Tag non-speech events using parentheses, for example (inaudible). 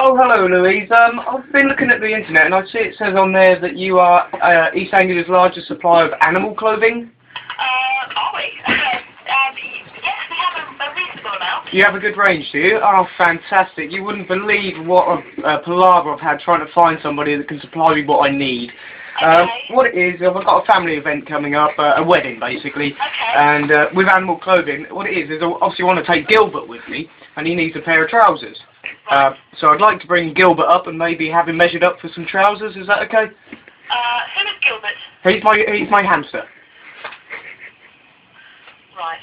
Oh, hello, Louise. Um, I've been looking at the internet and I see it says on there that you are uh, East Anglia's largest supplier of animal clothing. Uh, are we? Okay. (laughs) Um, yes, we have a, a reasonable amount. You have a good range, do you? Oh, fantastic. You wouldn't believe what a uh, palaver I've had trying to find somebody that can supply me what I need. Um, Okay. what it is, I've got a family event coming up, uh, a wedding basically, Okay. and uh, with animal clothing, what it is is obviously I obviously want to take Gilbert with me, and he needs a pair of trousers. Uh, so I'd like to bring Gilbert up and maybe have him measured up for some trousers. Is that okay? Uh, who is Gilbert? He's my he's my hamster. Right.